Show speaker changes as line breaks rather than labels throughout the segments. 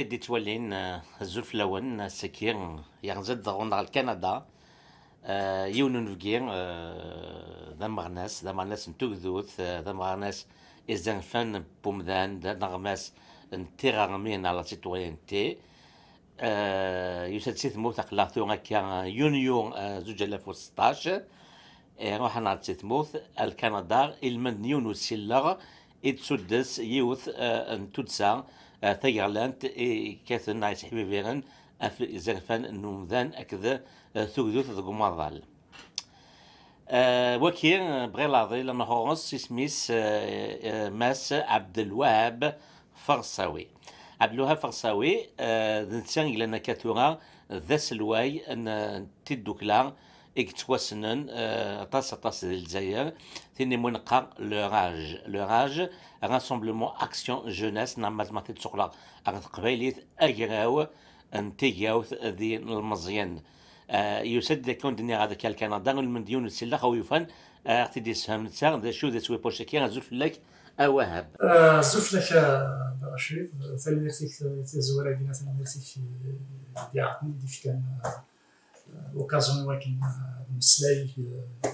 زيد يتولين زوفلون سكين يعني زيد ضغون على الكندا آه، يون نفقي آه، ذا مغناس ذا مغناس نتوكذوث آه، ذا مغناس إزان فن بومذان ذا نغماس نتيغارمين على سيتوين تي يوسف سيث موت أقلاثو هكا يونيو زوج ألاف وستاش روح نار سيث موث الكندا إلمن يونو سيلغ إتسدس يوث نتوتسا تايرلاند كاثن عايش حبيبي فيرن أف زرفان نومذان أكذا ثوذوث ذو ماضال وكي بغي لاضي لأنه هورس اسميس ماس عبد الوهاب فرصاوي عبد الوهاب فرصاوي ذنسان إلى نكاتورا ذا سلواي أن تدوكلا يتوسنن طاس طاس الجزائر ثاني منقى لوراج لوراج لو اكسيون جوناس نعمل ما تتسقلا قبيليت اجراو انتياو ذي المزيان يسد كون دني هذا كال كندا المنديون السلا خويفا أختي دي سهم نتاع ذا شو ذا سوي بوشكي كي لك اوهاب
زوف لك رشيد ثاني ميرسي تزور هذه ناس نفسك ديعتني كان Euh, L'occasion occasionné euh, euh,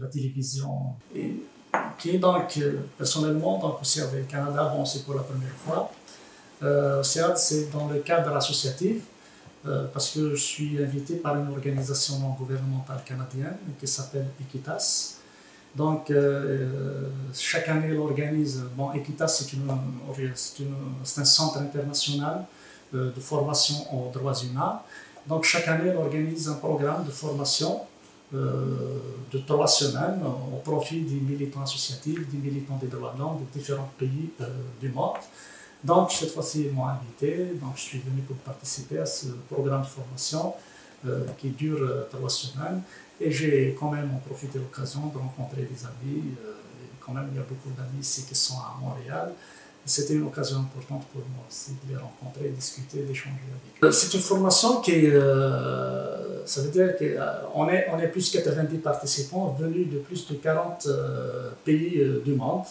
la télévision. Et qui donc, personnellement, donc, aussi avec Canada, bon, c'est pour la première fois. Euh, c'est dans le cadre associatif, euh, parce que je suis invité par une organisation non gouvernementale canadienne qui s'appelle Equitas. Donc, chaque année, elle organise. Bon, Equitas, c'est un centre international de formation aux droits humains donc chaque année, on organise un programme de formation euh, de trois semaines au profit des militants associatifs, des militants des droits de l'homme de différents pays euh, du monde. Donc cette fois-ci, ils m'ont invité, donc je suis venu pour participer à ce programme de formation euh, qui dure trois semaines. Et j'ai quand même profité de l'occasion de rencontrer des amis. quand même, il y a beaucoup d'amis ici qui sont à Montréal. C'était une occasion importante pour moi aussi de les rencontrer, discuter, d'échanger avec eux. C'est une formation qui, euh, ça veut dire qu'on est, on est plus de 90 participants venus de plus de 40 euh, pays euh, du monde.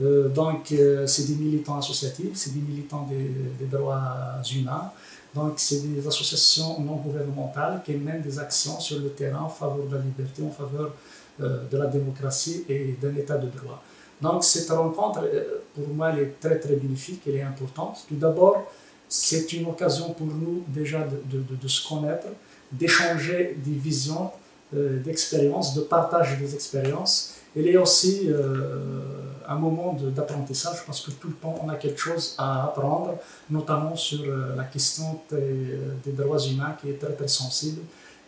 donc, c'est des militants associatifs, c'est des militants des, droits humains. Donc, c'est des associations non gouvernementales qui mènent des actions sur le terrain en faveur de la liberté, en faveur de la démocratie et d'un état de droit. Donc cette rencontre, euh, pour moi, elle est très très bénéfique, elle est importante. Tout d'abord, c'est une occasion pour nous déjà de, se connaître, d'échanger des visions, euh, d'expériences, de partage des expériences. Elle est aussi euh, un moment d'apprentissage parce que tout le temps on a quelque chose à apprendre, notamment sur la question des, des, droits humains qui est très très sensible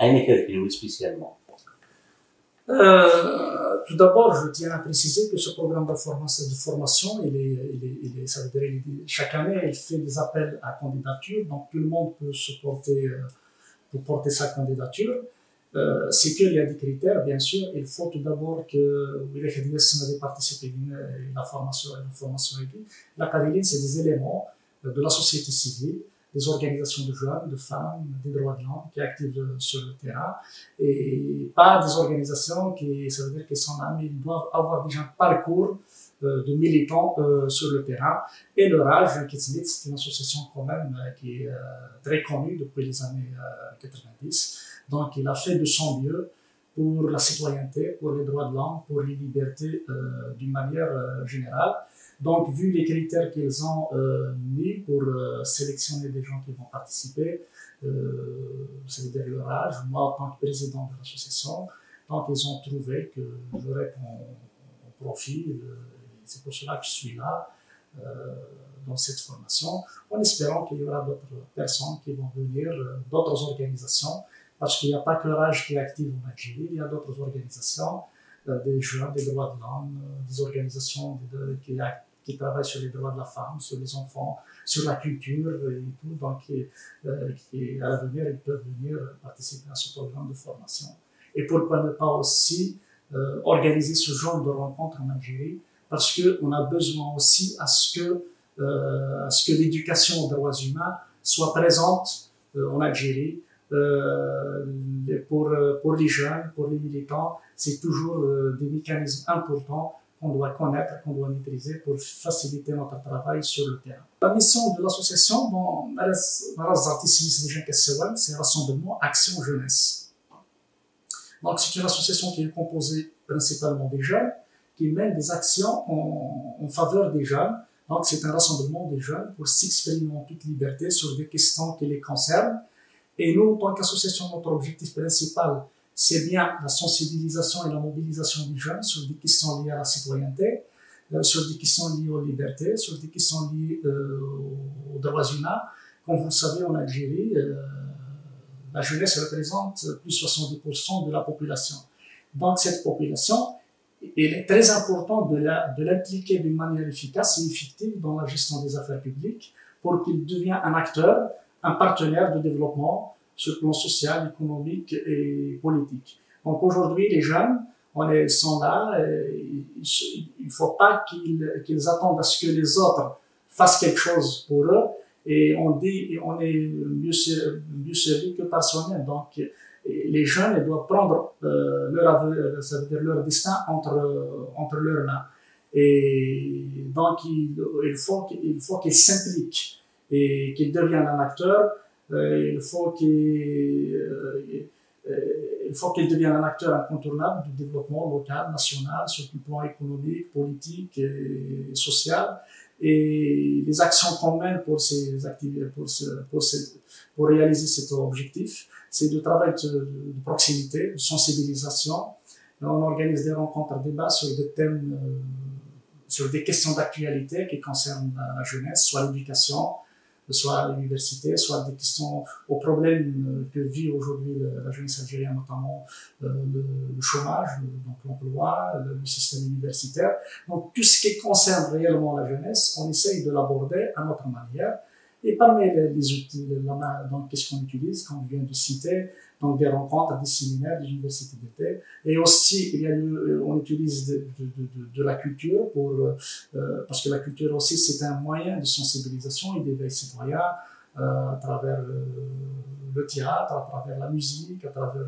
un écrit spécialement
euh, tout d'abord, je tiens à préciser que ce programme de formation, chaque année, il fait des appels à candidature, donc tout le monde peut se porter, euh, peut porter sa candidature. Euh, c'est qu'il y a des critères, bien sûr. Il faut tout d'abord que les Khedines participé à la formation, la formation. La c'est des éléments euh, de la société civile des organisations de jeunes, de femmes, des droits de l'homme qui activent sur le terrain et pas des organisations qui, ça veut dire qu'ils sont là, mais ils doivent avoir déjà un parcours euh, de militants euh, sur le terrain. Et le RAJ, c'est une association quand même euh, qui est euh, très connue depuis les années 90. Donc, il a fait de son mieux pour la citoyenneté, pour les droits de l'homme, pour les libertés d'une manière générale. Donc, vu les critères qu'ils ont euh, mis pour euh, sélectionner des gens qui vont participer, euh, c'est-à-dire leur âge, moi en tant que président de l'association, donc ils ont trouvé que je réponds au profil, c'est pour cela que je suis là dans cette formation, en espérant qu'il y aura d'autres personnes qui vont venir, d'autres organisations, parce qu'il n'y a pas que l'âge qui est actif en Algérie, il y a d'autres organisations, des jeunes, des droits de l'homme, des organisations qui, qui travaillent sur les droits de la femme, sur les enfants, sur la culture et tout. Donc, euh, qui, à l'avenir, ils peuvent venir participer à ce programme de formation. Et pourquoi ne pas aussi euh, organiser ce genre de rencontres en Algérie Parce qu'on a besoin aussi à ce que, euh, l'éducation aux droits humains soit présente euh, en Algérie. Euh, pour, les jeunes, pour les militants, c'est toujours euh, des mécanismes importants qu'on doit connaître, qu'on doit maîtriser pour faciliter notre travail sur le terrain. La mission de l'association, bon, c'est Rassemblement Action Jeunesse. Donc, c'est une association qui est composée principalement des jeunes, qui mène des actions en, en faveur des jeunes. Donc, c'est un rassemblement des jeunes pour s'exprimer en toute liberté sur des questions qui les concernent. Et nous, en tant qu'association, notre objectif principal, c'est bien la sensibilisation et la mobilisation des jeunes sur des questions liées à la citoyenneté, euh, sur des questions liées aux libertés, sur des questions liées euh, aux droits humains. Comme vous le savez, en Algérie, euh, la jeunesse représente plus de 70% de la population. Donc cette population, il est très important de l'impliquer d'une manière efficace et effective dans la gestion des affaires publiques pour qu'il devienne un acteur, un partenaire de développement, sur le plan social, économique et politique. Donc aujourd'hui, les jeunes, on est, sont là, il ne faut pas qu'ils attendent à ce que les autres fassent quelque chose pour eux, et on dit, on est mieux, mieux servi que par soi-même. Donc, les jeunes doivent prendre euh, leur, leur destin entre, entre leurs mains. Et donc, il, faut, il faut qu'ils s'impliquent et qu'ils deviennent un acteur euh, il faut qu'il euh, il faut qu'il devienne un acteur incontournable du développement local, national, sur le plan économique, politique et social. Et les actions qu'on mène pour réaliser cet objectif, c'est de travail de, proximité, de sensibilisation. On organise des rencontres, débats sur des thèmes, euh, sur des questions d'actualité qui concernent la jeunesse, soit l'éducation, soit à l'université, soit des questions aux problèmes euh, que vit aujourd'hui la jeunesse algérienne, notamment euh, le, chômage, donc l'emploi, le, système universitaire. Donc tout ce qui concerne réellement la jeunesse, on essaye de l'aborder à notre manière. Et parmi les, outils, donc qu'est-ce qu'on utilise, je viens de citer, donc des rencontres, des séminaires, des universités d'été. Et aussi, il y a, euh, on utilise de, de, de, de, la culture pour, euh, parce que la culture aussi, c'est un moyen de sensibilisation et d'éveil citoyen euh, à travers euh, le théâtre, à travers la musique, à travers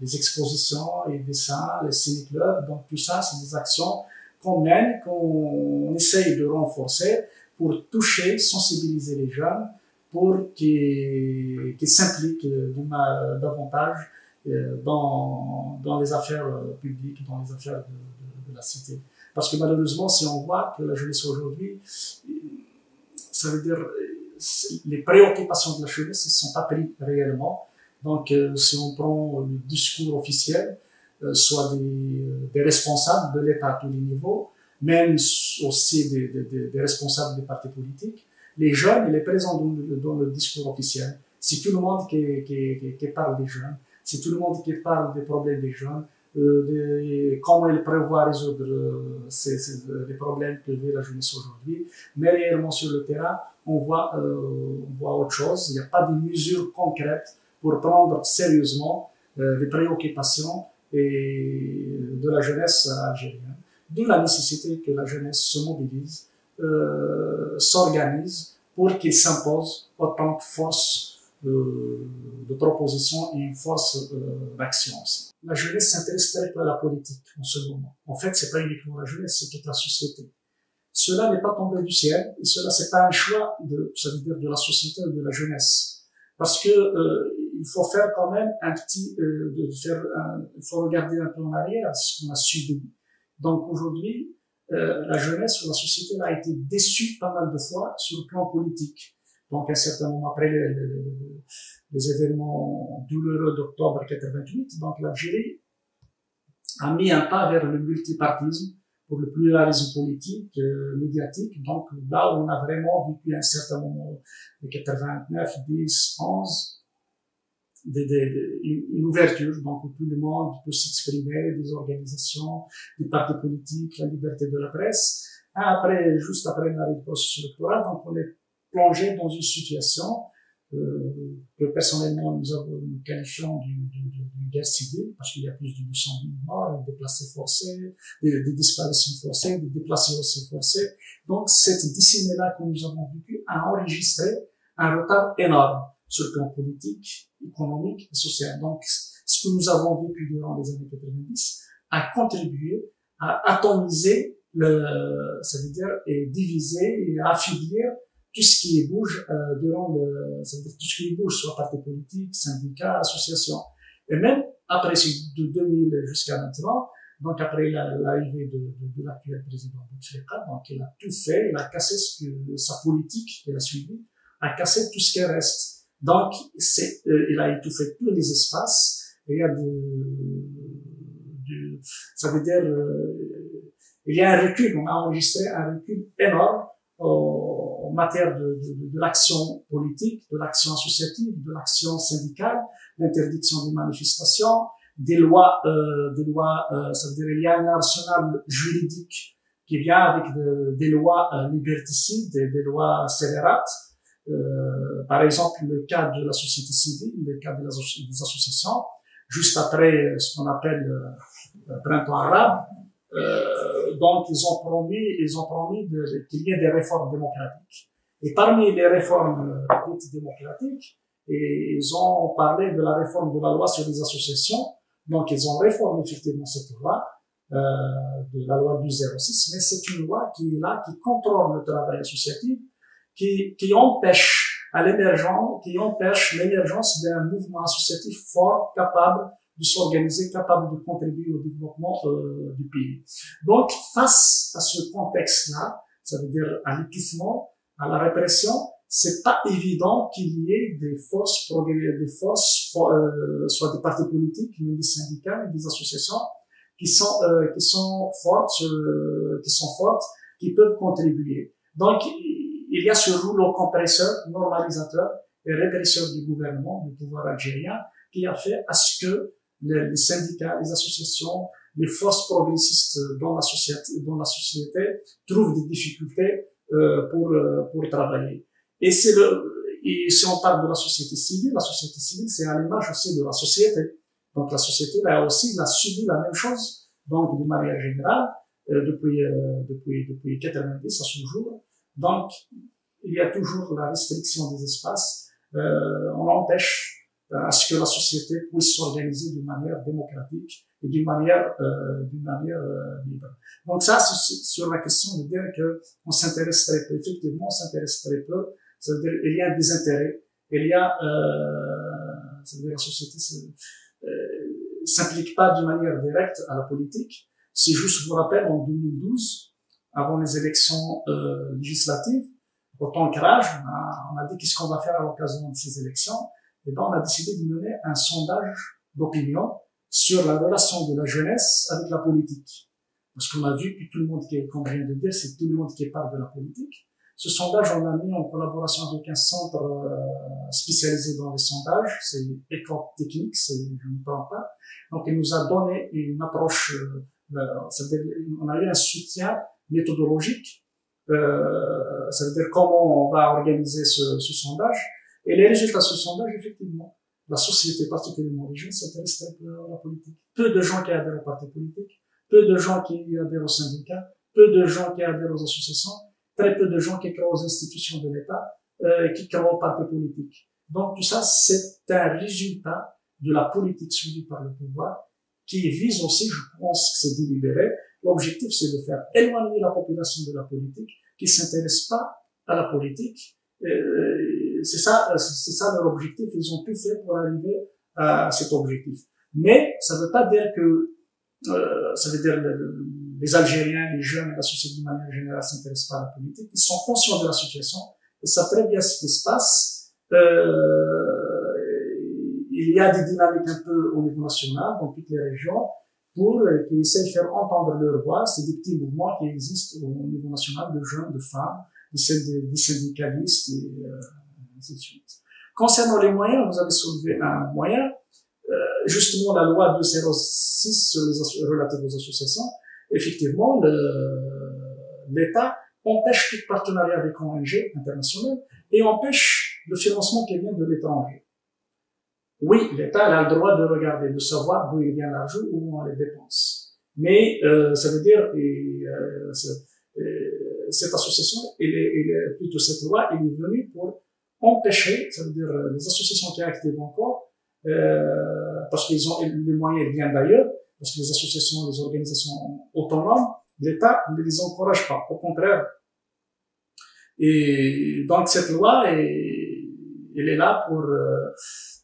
les expositions, les dessins, les ciné-clubs. Donc tout ça, c'est des actions qu'on mène, qu'on essaye de renforcer pour toucher, sensibiliser les jeunes pour qu'ils s'impliquent davantage euh, dans, dans les affaires euh, publiques, dans les affaires de, de, la cité. Parce que malheureusement, si on voit que la jeunesse aujourd'hui, ça veut dire les préoccupations de la jeunesse ne sont pas prises réellement. Donc, euh, si on prend le discours officiel, soit des, des responsables de l'État à tous les niveaux, même aussi des, des, des responsables des partis politiques, les jeunes, il est présent dans le, discours officiel. C'est tout le monde qui, qui, qui, parle des jeunes, c'est tout le monde qui parle des problèmes des jeunes, euh, de, comment ils prévoient résoudre euh, ces, ces, les problèmes que vit la jeunesse aujourd'hui. Mais réellement sur le terrain, on voit, euh, on voit autre chose. Il n'y a pas de mesures concrètes pour prendre sérieusement euh, les préoccupations et de la jeunesse algérienne. D'où la nécessité que la jeunesse se mobilise euh, s'organise pour qu'il s'impose autant que force de, de, proposition et une force euh, d'action La jeunesse s'intéresse très peu à la politique en ce moment. En fait, c'est pas uniquement la jeunesse, c'est toute la société. Cela n'est pas tombé du ciel et cela c'est pas un choix de, ça veut dire de la société ou de la jeunesse. Parce que euh, il faut faire quand même un petit, euh, de faire un, il faut regarder un peu en arrière ce qu'on a subi. Donc aujourd'hui, euh, la jeunesse ou la société a été déçue pas mal de fois sur le plan politique. Donc, un certain moment après les, les, les événements douloureux d'octobre 88, donc l'Algérie a mis un pas vers le multipartisme pour le pluralisme politique, euh, médiatique. Donc là, on a vraiment vécu un certain moment de 89, 10, 11, des, des, une ouverture, donc où tout le monde peut s'exprimer, des organisations, des partis politiques, la liberté de la presse. Après, juste après l'arrêt du processus électoral, donc on est plongé dans une situation euh, que personnellement nous avons nous qualifions d'une guerre civile parce qu'il y a plus de 200 000 morts, des déplacés forcés, des, des, disparitions forcées, des déplacés aussi forcés. Donc cette décennie-là que nous avons vécu a enregistré un retard énorme sur le plan politique, économique et social. Donc ce que nous avons vécu durant les années 90 a contribué à atomiser le, ça veut dire, et diviser et affaiblir tout ce qui bouge euh, durant le, ça veut dire tout ce qui bouge, soit parti politique, syndicats, associations. Et même après de 2000 jusqu'à maintenant, donc après l'arrivée de, de, de l'actuel président Bouteflika, donc il a tout fait, il a cassé ce que sa politique qu'il a suivie, a cassé tout ce qui reste. Donc c'est, euh, il a étouffé tous les espaces. Il y a de, de ça veut dire euh, il y a un recul, on a enregistré un recul énorme en matière de, de, de l'action politique, de l'action associative, de l'action syndicale, l'interdiction des manifestations, des lois, euh, des lois, euh, ça veut dire il y a un arsenal juridique qui vient avec des lois euh, liberticides, des, des lois scélérates. Euh, par exemple, le cas de la société civile, le cas des associations, juste après ce qu'on appelle le printemps arabe, euh, donc ils ont promis, ils ont promis qu'il y ait des réformes démocratiques. Et parmi les réformes démocratiques, ils ont parlé de la réforme de la loi sur les associations. Donc ils ont réformé effectivement cette loi, euh, de la loi du 06, mais c'est une loi qui est là, qui contrôle le travail associatif, qui, qui empêche à l'émergence, qui empêche l'émergence d'un mouvement associatif fort, capable de s'organiser, capable de contribuer au développement euh, du pays. Donc, face à ce contexte-là, ça veut dire à l'étouffement, à la répression, c'est pas évident qu'il y ait des forces, des forces, euh, soit des partis politiques, mais des syndicats, des associations, qui sont euh, qui sont fortes, euh, qui sont fortes, qui peuvent contribuer. Donc, il y a ce rouleau compresseur, normalisateur et répresseur du gouvernement, du pouvoir algérien, qui a fait à ce que les, syndicats, les associations, les forces progressistes dans la société, dans la société trouvent des difficultés euh, pour euh, pour travailler. Et c'est le et si on parle de la société civile, la société civile c'est à l'image aussi de la société. Donc la société là aussi a subi la même chose. Donc de manière générale euh, depuis euh, depuis depuis 90 à ce jour. Donc il y a toujours la restriction des espaces. Euh, on empêche à ce que la société puisse s'organiser d'une manière démocratique et d'une manière euh, d'une manière euh, libre. Donc ça, sur la question de dire que on s'intéresse très peu. Effectivement, on s'intéresse très peu. C'est-à-dire il y a des intérêts, il y a, euh, c'est-à-dire la société euh, s'implique pas d'une manière directe à la politique. Juste, je vous rappelle, en 2012, avant les élections euh, législatives, au temps que on a, on a dit qu'est-ce qu'on va faire à l'occasion de ces élections et ben, on a décidé de mener un sondage d'opinion sur la relation de la jeunesse avec la politique. Parce qu'on a vu que tout le monde qui est, comme de dire, c'est tout le monde qui parle de la politique. Ce sondage, on l'a mis en collaboration avec un centre euh, spécialisé dans les sondages, c'est École Technique, c'est, je ne parle pas. Donc, il nous a donné une approche, euh, euh on a eu un soutien méthodologique, euh, ça veut dire comment on va organiser ce, ce sondage. Et les résultats de ce sondage, effectivement, la société, particulièrement les jeunes, s'intéresse à la politique. Peu de gens qui adhèrent aux partis politiques, peu de gens qui adhèrent aux syndicats, peu de gens qui adhèrent aux associations, très peu de gens qui croient aux institutions de l'État, euh, qui croient aux partis politiques. Donc tout ça, c'est un résultat de la politique suivie par le pouvoir, qui vise aussi, je pense que c'est délibéré, l'objectif c'est de faire éloigner la population de la politique, qui s'intéresse pas à la politique, euh, c'est ça, c'est ça leur objectif. Ils ont tout fait pour arriver à cet objectif. Mais ça ne veut pas dire que, euh, ça veut dire les Algériens, les jeunes, la société de manière générale s'intéressent pas à la politique. Ils sont conscients de la situation. Ils savent très bien ce qui se passe. Euh, il y a des dynamiques un peu au niveau national, dans toutes les régions, pour euh, qu'ils essayent de faire entendre leur voix. Des petits mouvements qui existent au niveau national de jeunes, de femmes, des syndicalistes et euh, Concernant les moyens, vous avez soulevé un moyen, euh, justement la loi 206 sur les relative aux associations. Effectivement, l'État empêche tout partenariat avec ONG international et empêche le financement qui vient de l'étranger. Oui, l'État a le droit de regarder, de savoir d'où il vient l'argent, où on les dépense. Mais euh, ça veut dire, et, euh, euh, cette association, elle est, plutôt cette loi, elle est venue pour empêcher, ça veut dire les associations qui activent encore, parce qu'ils ont les moyens viennent d'ailleurs, parce que les associations, les organisations autonomes, l'État ne les encourage pas. Au contraire, et donc cette loi, est, elle est là pour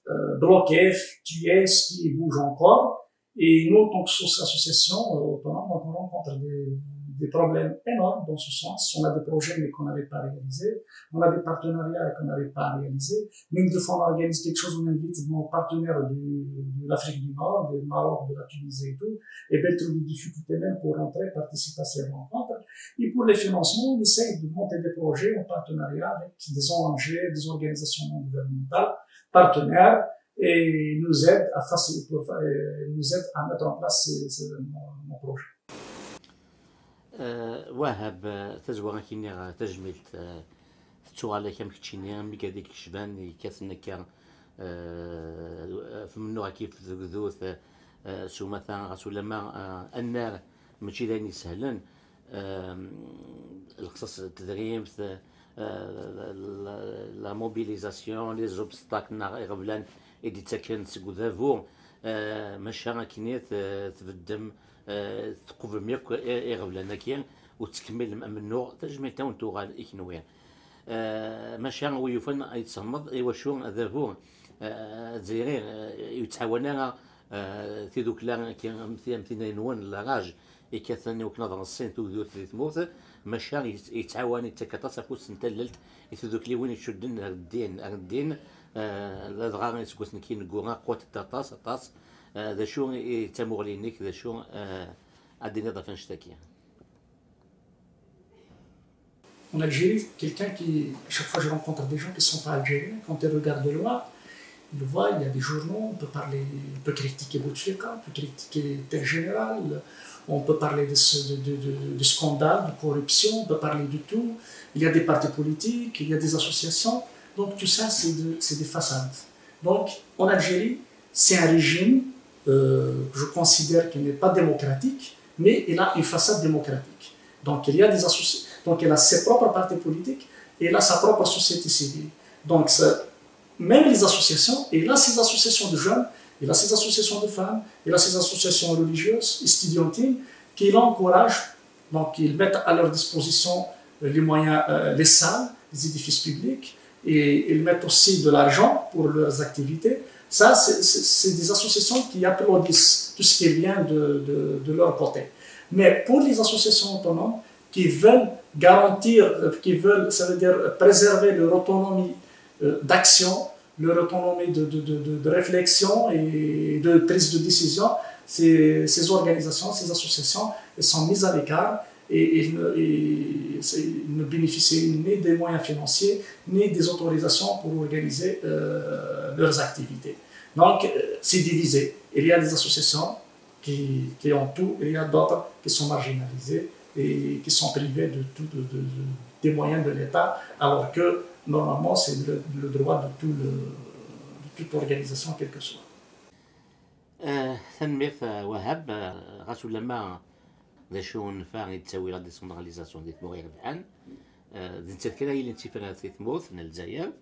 euh, bloquer, tuer ce qui bouge encore. Et nous, en tant qu'association euh, autonome, on rencontre des, des problèmes énormes dans ce sens. On a des projets mais qu'on n'avait pas réalisés. On a des partenariats qu'on n'avait pas réalisés. Même de fois, on organise quelque chose, on invite nos partenaires du, de l'Afrique du Nord, du Maroc, de la Tunisie et tout, et bien trouver des difficultés même pour rentrer, participer à ces rencontres. Et pour les financements, on essaye de monter des projets en partenariat avec des ONG, des organisations non gouvernementales, partenaires, et nous aident à faciliter, nous aident à mettre en place ces, ces, nos projets.
واهب تزوغ كيني تجميلت تسوغالا كام كتشيني ميكا ديك كشبان كاثنا كان في منو كيف ذوث سو مثلا غاسو لما النار ماشي داني سهلا القصص التدريب لا موبيليزاسيون لي زوبستاك ناغ غبلان إدي تاكن سكودافو ماشي كني تبدم تقوب ميك إغبلان كي وتكمل منو تجميع تاون توغال إكنوين ماشي ويوفن يتصمد إوا شو ذافو زيري يتعاون تيدوك لا كي مثلا نوان لاغاج إكاثن وكنا ضرسين تودو تموت ماشا يتعاون يتكاطاس أفوس نتللت يثدوك لي وين يشدن الدين الدين لا دغا يسكوس كي نقوغا قوت التاطاس الطاس ذا شو تمغلينك ذا شو عندنا ضفن شتاكي
En Algérie, quelqu'un qui, chaque fois je rencontre des gens qui ne sont pas algériens, quand ils regardent de loin, ils voient, il y a des journaux, on peut parler, on peut critiquer Bouteflika, on peut critiquer Terre Général, on peut parler de, de, de, scandales, de corruption, on peut parler de tout. Il y a des partis politiques, il y a des associations, donc tout ça c'est de, des façades. Donc en Algérie, c'est un régime euh, je considère qu'il n'est pas démocratique, mais il a une façade démocratique. Donc il y a des associations, donc a ses propres partis politiques et il a sa propre société civile. Donc même les associations, il a ses associations de jeunes, il a ses associations de femmes, il a ses associations religieuses, estudiantines, qui l'encouragent, donc ils mettent à leur disposition les moyens, euh, les salles, les édifices publics, et ils mettent aussi de l'argent pour leurs activités. Ça, c'est des associations qui applaudissent tout ce qui vient de, de, de, leur côté. Mais pour les associations autonomes qui veulent garantir, euh, qui veulent, ça veut dire préserver leur autonomie euh, d'action, leur autonomie de, de, réflexion et de prise de décision, ces, ces organisations, ces associations, elles sont mises à l'écart et, ils ne, bénéficient ni des moyens financiers ni des autorisations pour organiser euh, leurs activités. Donc, euh, c'est divisé. Il y a des associations qui, qui ont tout, et il y a d'autres qui sont marginalisées et qui sont privées de, tout, de, de, des moyens de l'État, alors que normalement, c'est le, le, droit de, tout le, de toute organisation, quelle que soit.
تنمية وهب غاسو لما ذا شو نفع تسوي لا ديسونتراليزاسيون ديال تموغ يربحان دي التذكره اللي انت فيها في تموت من الجزائر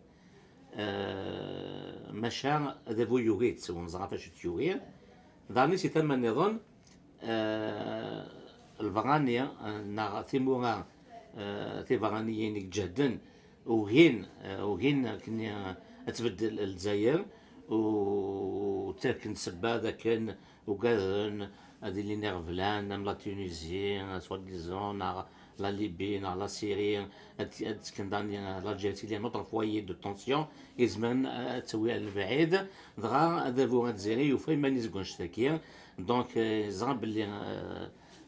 ماشا ذا فو يوغيت ونزرع فاش تيوغي دارني سي ثم النظام الفغانيا نا ثيمورا آه، تيبغانيين يتجهدن وغين آه، وغين كني تبدل الجزائر. و تاكن سبا داكن وكاذن هادي لي نيرفلان ام لا تونيزي سوا ديزون لا ليبي لا سيري تسكن داني لا جيرتي لي نوتر فواي دو تونسيون يزمن آه، تسوي على البعيد. دغا هذا بوغا تزيري وفاي ما نزكونش تاكير دونك زعما بلي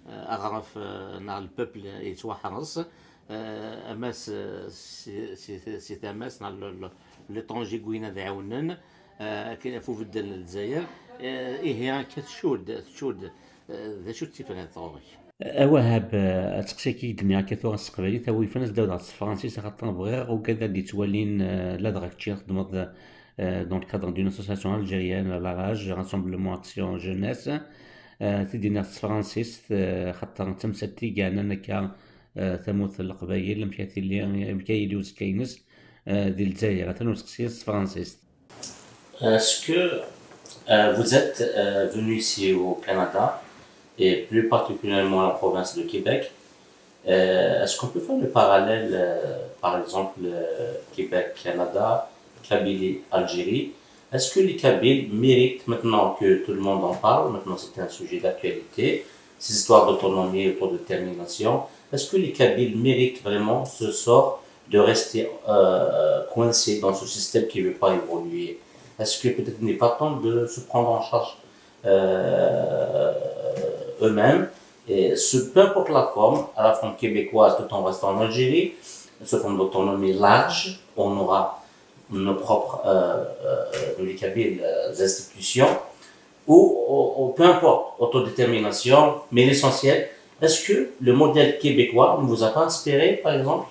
اغرف نا البوبل يتوحرص. اماس سي تماس نا لو طونجي كوينا دعاونن كاين فوق الدجاير إيه كتشود تشود ذا شو تيفنا ثوري وهاب تقسي كي دنيا كثوغ السقبالي تاوي فنس داود الفرنسيس خاطر بغير وكذا اللي توالين لا دغاك تشي خدمت dans le cadre d'une association algérienne, la Jeunesse, تدينا فرانسيس خاطر تمساتي كاع انك ثموث القبايل مشات اللي مكايلي وسكاينس ديال الجزائر تنوسقسي فرانسيس Est-ce que euh, vous êtes euh, venu ici au Canada et plus particulièrement la province de Québec. Euh, est-ce qu'on peut faire le parallèle, euh, par exemple, euh, Québec-Canada, Kabylie-Algérie Est-ce que les Kabyles méritent, maintenant que tout le monde en parle, maintenant c'est un sujet d'actualité, ces histoires d'autonomie et d'autodétermination, est-ce que les Kabyles méritent vraiment ce sort de rester coincés dans ce système qui ne veut pas évoluer? Est-ce que peut-être n'est pas temps de se prendre en charge eux-mêmes? Et ce, peu importe la forme, à la forme québécoise tout en restant en Algérie, sous forme d'autonomie large, on aura nos propres euh, euh, institutions, ou, peu importe, autodétermination, mais l'essentiel, est-ce que le modèle québécois ne vous a pas inspiré, par exemple?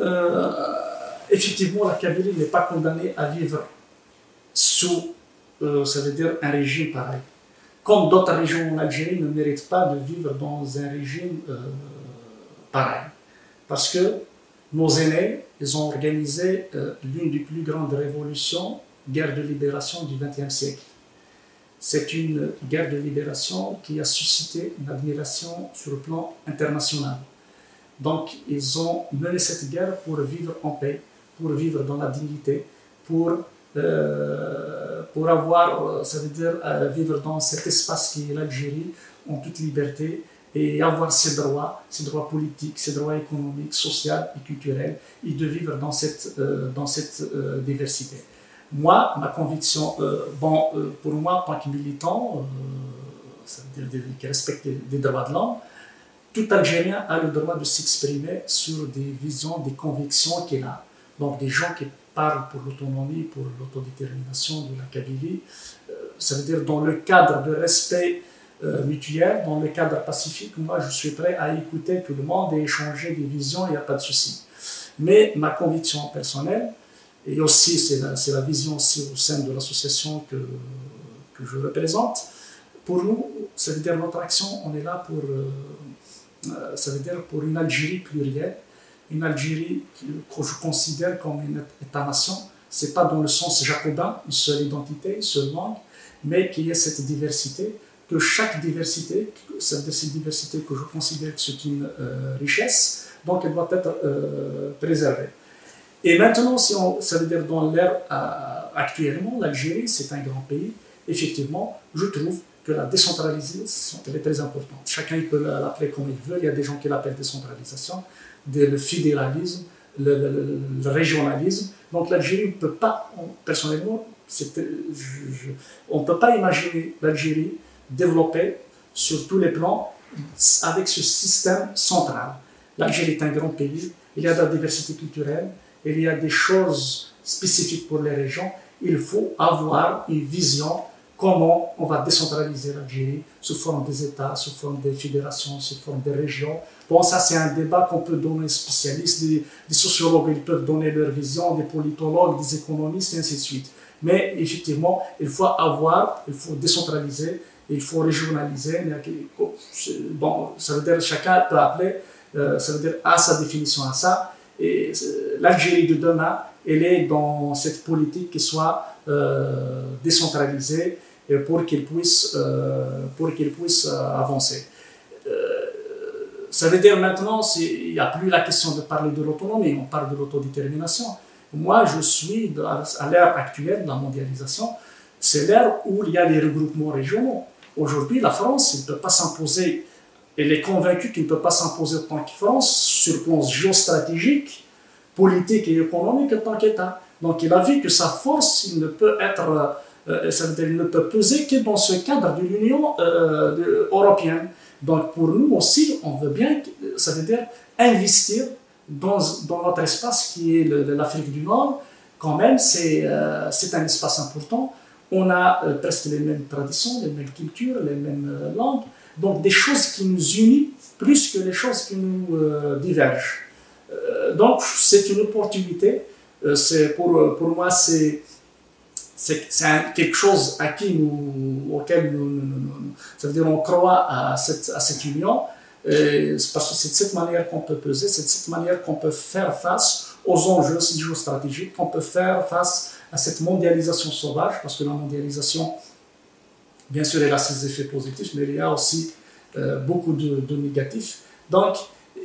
Euh, Effectivement, la Kabylie n'est pas condamnée à vivre sous, ça veut dire, un régime pareil comme d'autres régions en Algérie, ne méritent pas de vivre dans un régime euh, pareil. Parce que nos aînés, ils ont organisé euh, l'une des plus grandes révolutions, guerre de libération du XXe siècle. C'est une guerre de libération qui a suscité une admiration sur le plan international. Donc, ils ont mené cette guerre pour vivre en paix, pour vivre dans la dignité, pour euh, pour avoir, euh, ça veut dire vivre dans cet espace qui est l'Algérie en toute liberté et avoir ses droits, ses droits politiques, ses droits économiques, sociaux et culturels, et de vivre dans cette, dans cette diversité. Moi, ma conviction, bon, pour moi, en tant que militant, ça veut dire qui respecte les, droits de l'homme, tout Algérien a le droit de s'exprimer sur des visions, des convictions qu'il a. Donc des gens qui parle pour l'autonomie, pour l'autodétermination de la Kabylie. Euh, ça veut dire dans le cadre de respect euh, mutuel, dans le cadre pacifique, moi je suis prêt à écouter tout le monde et échanger des visions, il n'y a pas de souci. Mais ma conviction personnelle, et aussi c'est la, la, vision aussi au sein de l'association que, que je représente, pour nous, ça veut dire notre action, on est là pour, euh, ça veut dire pour une Algérie plurielle, une Algérie que je considère comme une État-nation. Ce n'est pas dans le sens jacobin, une seule identité, une seule langue, mais qu'il y ait cette diversité, que chaque diversité, cette diversité que je considère que c'est une euh, richesse, donc elle doit être euh, préservée. Et maintenant, si on, ça veut dire dans l'ère euh, actuellement, l'Algérie, c'est un grand pays. Effectivement, je trouve que la décentralisation est très importante. Chacun peut l'appeler comme il veut. Il y a des gens qui l'appellent décentralisation le fédéralisme, le, régionalisme. Donc l'Algérie ne peut pas, personnellement, on ne peut pas imaginer l'Algérie développée sur tous les plans avec ce système central. L'Algérie est un grand pays, il y a de la diversité culturelle, il y a des choses spécifiques pour les régions. Il faut avoir une vision comment on va décentraliser l'Algérie sous forme des États, sous forme des fédérations, sous forme des régions. Bon, ça c'est un débat qu'on peut donner aux spécialistes, des, sociologues, ils peuvent donner leur vision, des politologues, des économistes, et ainsi de suite. Mais effectivement, il faut avoir, il faut décentraliser, il faut régionaliser. Bon, ça veut dire chacun peut appeler, euh, ça veut dire à sa définition à ça. Et euh, l'Algérie de demain, elle est dans cette politique qui soit euh, décentralisée pour qu'ils puissent, euh, pour qu'ils puissent euh, avancer. Ça veut dire maintenant, il n'y a plus la question de parler de l'autonomie, on parle de l'autodétermination. Moi, je suis à l'ère actuelle de la mondialisation, c'est l'ère où il y a les regroupements régionaux. Aujourd'hui, la France, ne peut pas s'imposer, elle est convaincue qu'il ne peut pas s'imposer en tant que France sur le plan géostratégique, politique et économique en tant qu'État. Donc il a vu que sa force, il ne peut euh, peser que dans ce cadre de l'Union euh, européenne. Donc pour nous aussi, on veut bien, ça veut dire investir dans, dans notre espace qui est l'Afrique du Nord. Quand même, c'est euh, un espace important. On a presque les mêmes traditions, les mêmes cultures, les mêmes langues. Donc des choses qui nous unissent plus que les choses qui nous divergent. donc c'est une opportunité. c'est pour, pour moi, c'est quelque chose à qui nous, auquel nous, ça veut dire on croit à cette, à cette union, parce que c'est de cette manière qu'on peut peser, c'est de cette manière qu'on peut faire face aux enjeux stratégiques, qu'on peut faire face à cette mondialisation sauvage, parce que la mondialisation, bien sûr, elle a ses effets positifs, mais il y a aussi euh, beaucoup de, négatifs. Donc, euh,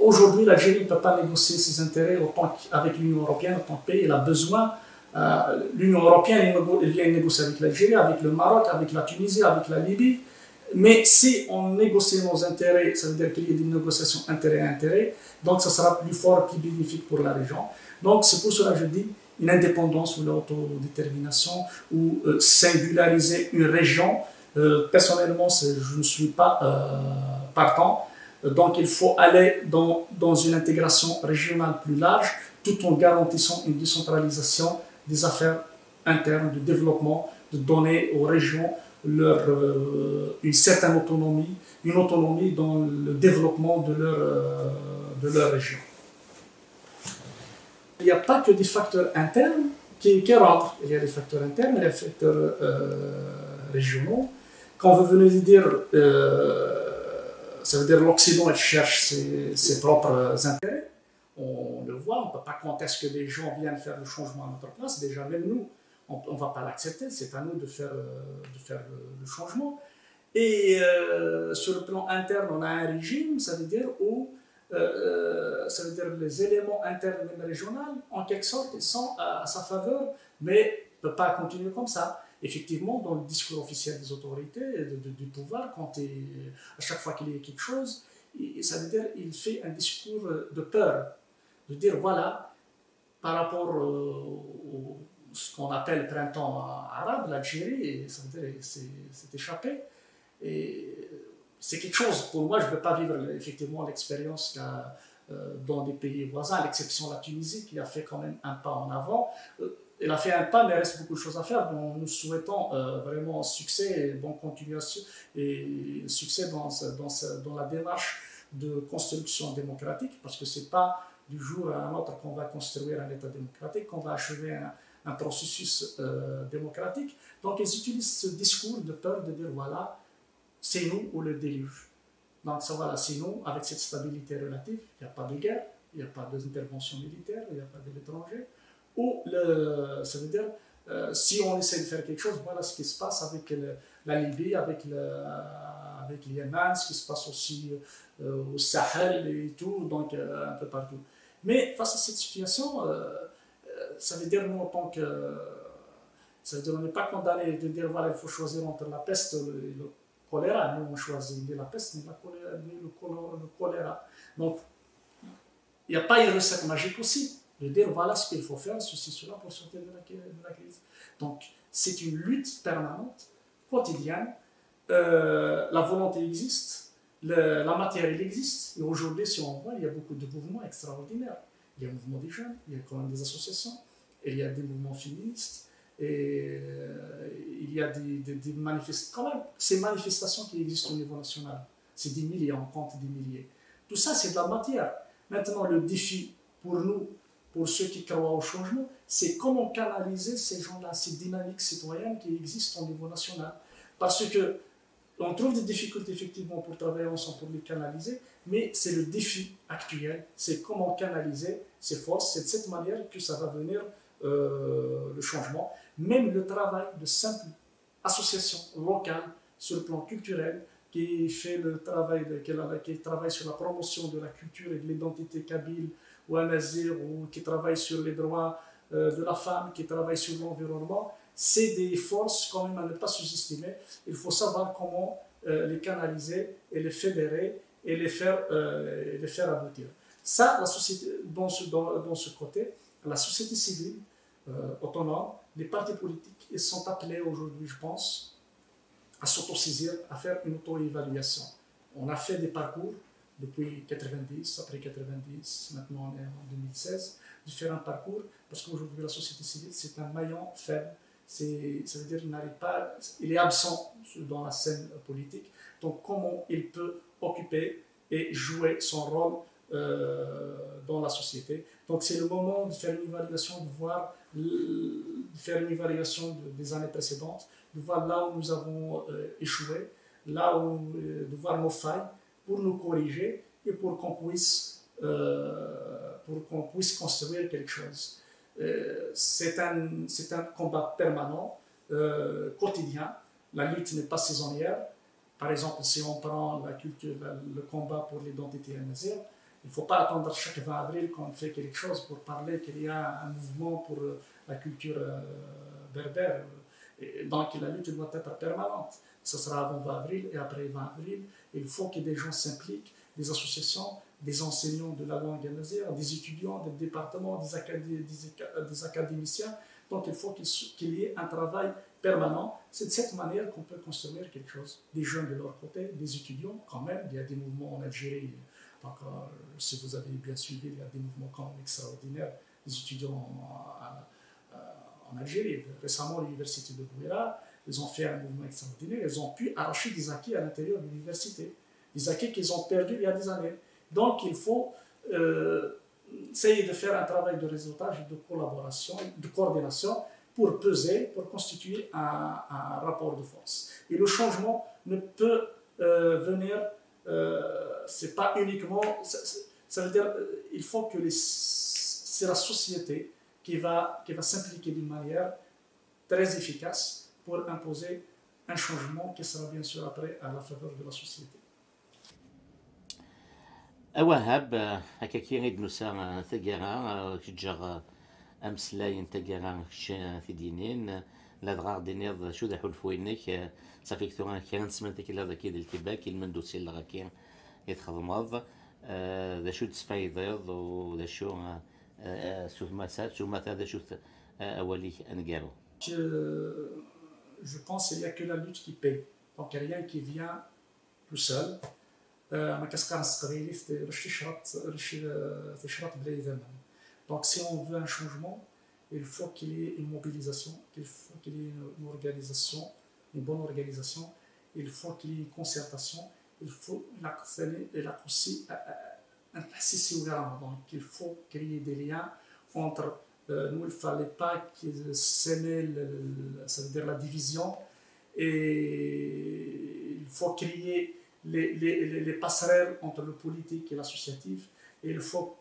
aujourd'hui, l'Algérie ne peut pas négocier ses intérêts autant avec l'Union européenne, autant que pays. Elle a besoin euh, L'Union européenne elle vient négocier avec l'Algérie, avec le Maroc, avec la Tunisie, avec la Libye. Mais si on négocie nos intérêts, ça veut dire qu'il y a des négociations intérêt à intérêt, donc ça sera plus fort, plus bénéfique pour la région. Donc c'est pour cela que je dis une indépendance ou l'autodétermination ou euh, singulariser une région. Euh, personnellement, je ne suis pas partant. Donc il faut aller dans, une intégration régionale plus large tout en garantissant une décentralisation des affaires internes, de développement, de donner aux régions euh, une certaine autonomie, une autonomie dans le développement euh, de leur région. Il n'y a pas que des facteurs internes qui, qui, rentrent. Il y a des facteurs internes, il y a des facteurs euh, régionaux. Quand vous venez de dire, ça veut dire l'Occident cherche ses, propres intérêts on le voit, on ne peut pas contester que les gens viennent faire le changement à notre place. Déjà, même nous, on ne va pas l'accepter, c'est à nous de faire, euh, le, changement. Et euh, sur le plan interne, on a un régime, ça veut dire où euh, ça veut dire les éléments internes régionaux, en quelque sorte, sont à, sa faveur, mais ne peut pas continuer comme ça. Effectivement, dans le discours officiel des autorités, du pouvoir, quand à chaque fois qu'il y a quelque chose, ça veut dire il fait un discours de peur de dire voilà, par rapport au, ce qu'on appelle printemps arabe, l'Algérie, s'est échappé. Et c'est quelque chose, pour moi, je ne veux pas vivre effectivement l'expérience euh, dans des pays voisins, à l'exception de la Tunisie, qui a fait quand même un pas en avant. Euh, elle a fait un pas, mais il reste beaucoup de choses à faire. Nous souhaitons euh, vraiment succès et bonne continuation et succès dans, la démarche de construction démocratique, parce que c'est pas du jour à un autre qu'on va construire un État démocratique, qu'on va achever un, processus euh, démocratique. Donc ils utilisent ce discours de peur de dire voilà, c'est nous ou le déluge. Donc ça voilà, c'est nous avec cette stabilité relative, il n'y a pas de guerre, il n'y a pas d'intervention militaire, il n'y a pas de l'étranger. Ou ça veut dire, euh, si on essaie de faire quelque chose, voilà ce qui se passe avec la Libye, avec le, ce qui se passe aussi euh, au Sahel et tout, donc un peu partout. Mais face à cette situation, euh, euh, ça veut dire, nous, en tant que. Ça veut dire, on n'est pas condamné de dire, voilà, il faut choisir entre la peste et choléra. Nous, on choisit ni la peste, ni, la choléra, ni le, choléra. Donc, il n'y a pas une recette magique aussi de dire, voilà ce qu'il faut faire, ceci, cela, pour sortir de la, crise. Donc, c'est une lutte permanente, quotidienne. Euh, la volonté existe, la matière, existe. Et aujourd'hui, si on voit, il y a beaucoup de mouvements extraordinaires. Il y a le mouvement des jeunes, il y a quand même des associations, il y a des mouvements féministes, et euh, il y a des, des, manifestations. Quand même, ces manifestations qui existent au niveau national, c'est des milliers, on compte des milliers. Tout ça, c'est de la matière. Maintenant, le défi pour nous, pour ceux qui croient au changement, c'est comment canaliser ces gens-là, ces dynamiques citoyennes qui existent au niveau national. Parce que on trouve des difficultés effectivement pour travailler ensemble, pour les canaliser, mais c'est le défi actuel, c'est comment canaliser ces forces, c'est de cette manière que ça va venir euh, le changement. Même le travail de simples associations locales sur le plan culturel, qui fait le travail, qui, travaille sur la promotion de la culture et de l'identité kabyle ou amazir, ou qui travaille sur les droits euh, de la femme, qui travaille sur l'environnement, c'est des forces quand même à ne pas sous-estimer. Il faut savoir comment euh, les canaliser et les fédérer et les faire, les faire aboutir. Ça, la société, dans, ce, dans, ce côté, la société civile euh, autonome, les partis politiques, ils sont appelés aujourd'hui, je pense, à s'autosaisir, à faire une auto-évaluation. On a fait des parcours depuis 90, après 90, maintenant on est en 2016, différents parcours, parce qu'aujourd'hui la société civile, c'est un maillon faible c'est, ça veut dire qu'il n'arrive pas, il est absent dans la scène politique. Donc comment il peut occuper et jouer son rôle dans la société. Donc c'est le moment de faire une évaluation, de voir, faire une évaluation des années précédentes, de voir là où nous avons euh, échoué, là où, euh, de voir nos failles pour nous corriger et pour qu'on puisse, pour qu'on puisse construire quelque chose. c'est un, un combat permanent, quotidien. La lutte n'est pas saisonnière. Par exemple, si on prend la culture, le combat pour l'identité nazir, il ne faut pas attendre chaque 20 avril qu'on fait quelque chose pour parler qu'il y a un mouvement pour euh, la culture euh, berbère. donc la lutte doit être permanente. Ce sera avant 20 avril et après 20 avril. Il faut que des gens s'impliquent, des associations, des enseignants de la langue nazir, des étudiants, des départements, des, académiciens. Donc il faut qu'il y ait un travail permanent. C'est de cette manière qu'on peut construire quelque chose. Des jeunes de leur côté, des étudiants quand même. Il y a des mouvements en Algérie donc, si vous avez bien suivi, il y a des mouvements quand même extraordinaires des étudiants en, Algérie. Récemment, l'université de Bouira, ils ont fait un mouvement extraordinaire. Ils ont pu arracher des acquis à l'intérieur de l'université, des acquis qu'ils ont perdus il y a des années. Donc, il faut euh, essayer de faire un travail de réseautage, de collaboration, de coordination pour peser, pour constituer un, rapport de force. Et le changement ne peut euh, venir euh, c'est pas uniquement. Ça, veut dire euh, il faut que les, c'est la société qui va, qui va s'impliquer d'une manière très efficace pour imposer un changement qui sera bien sûr après à la faveur de la société.
أوهب هكا كي غيد نسا ثقرا كجر أمسلاين ثقرا في دينين لا دغار دينيض شو ذا حلفوينك صافي كثورا كان سمنتك لا ذاك الكباك المندوسي اللي غاكي يتخدمض ذا شو تسفايضيض وذا شو سوث مسات شو مثلا ذا شو أولي أنقارو
Je pense qu'il n'y a que la lutte qui paye. Donc rien qui vient tout seul. ما كسكان صغيري رشي شرط رشي تشرط بلا زمن. Donc si on veut un changement, il faut qu'il y ait une mobilisation, il faut qu'il y ait une organisation, une bonne organisation, il faut qu'il y ait une concertation, il faut aussi. Donc, il faut créer des liens entre. Euh, nous, il ne fallait pas s'aimer, ça veut dire la division, et il faut créer les, les, passerelles entre le politique et l'associatif, et il faut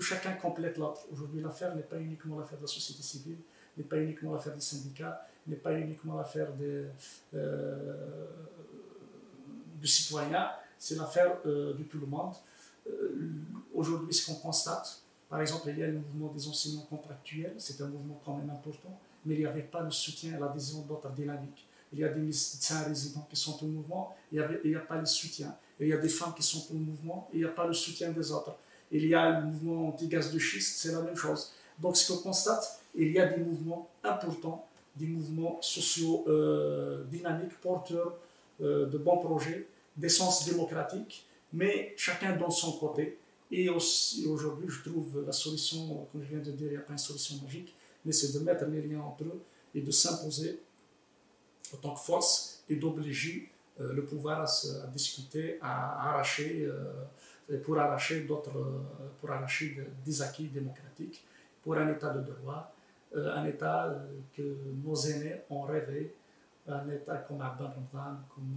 chacun complète l'autre. Aujourd'hui, l'affaire n'est pas uniquement l'affaire de la société civile, n'est pas uniquement l'affaire des syndicats, n'est pas uniquement l'affaire des. Euh, du citoyen, c'est l'affaire euh, de tout le monde. Euh, aujourd'hui, ce qu'on constate, par exemple, il y a le mouvement des enseignants contractuels, c'est un mouvement quand même important, mais il n'y avait pas le soutien à l'adhésion d'autres dynamiques. Il y a des médecins résidents qui sont au mouvement, il n'y a, pas le soutien. Il y a des femmes qui sont au mouvement, il n'y a pas le soutien des autres. Il y a le mouvement anti-gaz de schiste, c'est la même chose. Donc, ce qu'on constate, il y a des mouvements importants, des mouvements sociaux euh, dynamiques, porteurs de bons projets, d'essence démocratique, mais chacun dans son côté. Et aussi, aujourd'hui, je trouve la solution, comme je viens de dire, il n'y a pas une solution magique, mais c'est de mettre les liens entre eux et de s'imposer en tant que force et d'obliger euh, le pouvoir à, discuter, à arracher, euh, pour arracher d'autres, euh, pour arracher des acquis démocratiques, pour un État de droit, un État que nos aînés ont rêvé, un État comme Abban Ramadan, comme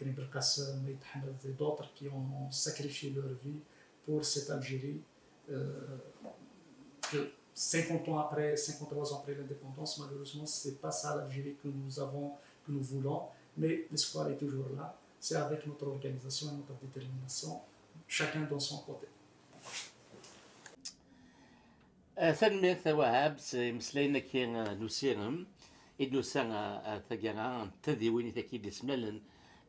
Karim Belkacem, Maït Hamad et d'autres qui ont sacrifié leur vie pour cette Algérie. Euh, que 50 ans après, 53 ans après l'indépendance, malheureusement, ce n'est pas ça l'Algérie que nous avons, que nous voulons, mais l'espoir est toujours là. C'est avec notre organisation et notre détermination, chacun dans son côté.
ثنمية وهاب مسلينا كي نسيرهم إدو سان ثقانا تذي وين تكيد اسمالن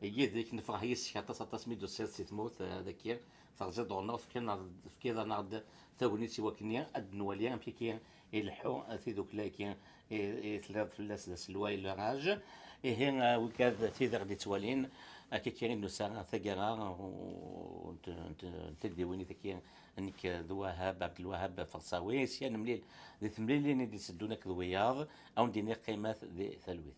يديك نفرح يسك عطاس عطاس ميدو سير سي تموت هذاك فرزيد دورنا فكنا فكذا نعد ثاوني سوا كنيا اد نواليا بي كي يلحو في دوك لاكي يثلاث فلاس سلواي لاراج هنا وكاد في ذا غدي توالين هكا كيرين لو سارة ثقرا ونتدي وين ذكي انك ذو عبد الوهاب فرصاوي سيان مليل ذي ثمليل اللي يسدونك سدونك ذوياض أو نديني قيمات ذي ثلويث